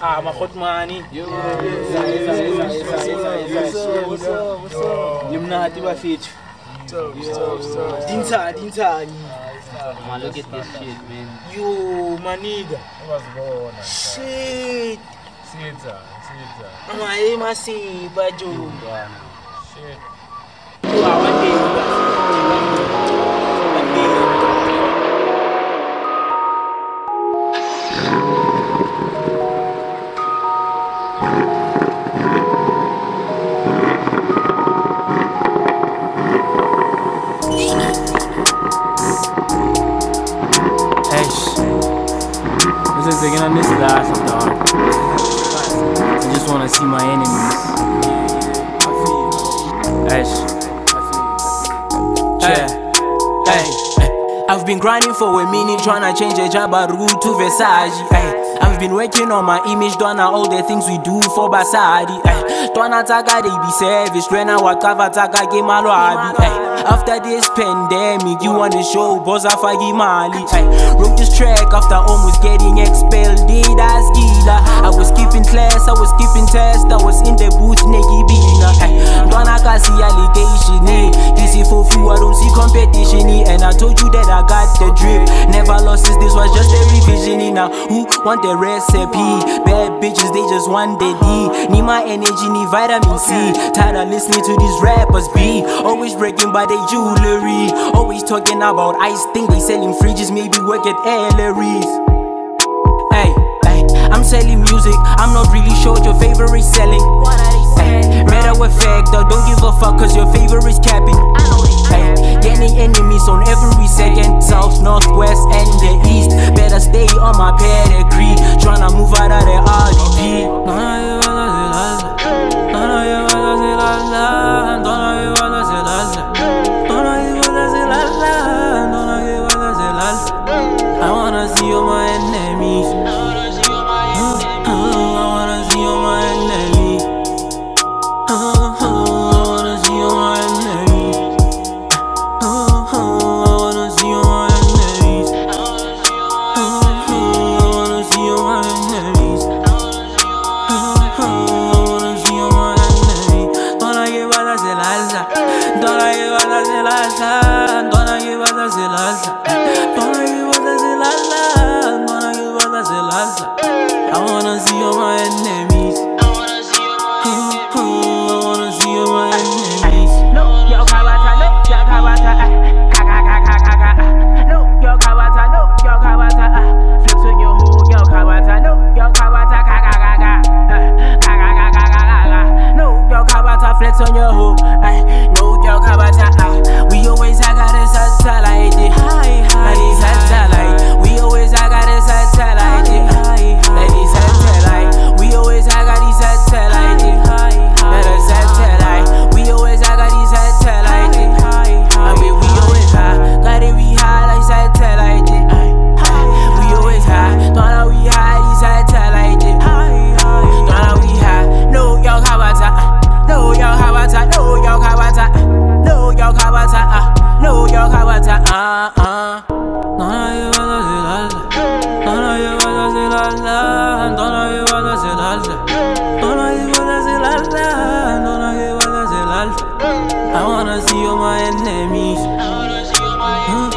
Ah, makhotmani. Yimnati bafethu. Dintsha, dintsha. Man, look at this shit, man. Yo, maniga. Shit. Ama e masipa jo. Wow, one day. One wanna see my enemies. Eish. Yeah. Hey. I've been grinding for a minute, trying to change a job a route to Versace. Hey. I've been working on my image, done all the things we do for Basadi. Hey. Twana taka they be savage, Rena wakava taka ke malo abi. Hey. After this pandemic, you wanna show Boza Fagi Mali. Wrote this track after almost getting expelled. Did as gila. I was skipping class, I was skipping test, I was in the booth, Neki I told you that I got the drip. Never lost since this was just a revision. Now, who want the recipe? Bad bitches, they just want the D. Need my energy, need vitamin C. Tired of listening to these rappers B. always breaking by their jewelry. Always talking about ice, think they selling fridges, maybe work at Ellery's. Hey, hey, I'm selling music, I'm not really sure what your favorite is selling. Hey, matter what factor, don't give a fuck cause your favorite is capping. Gaining enemies on every second, south, north, west and the east. Better stay on my pedigree, tryna move out of the RDP. ntwana ibata silahla ntwana ibata silahla wanna see all my enemies. I wanna see all my enemies. Huh?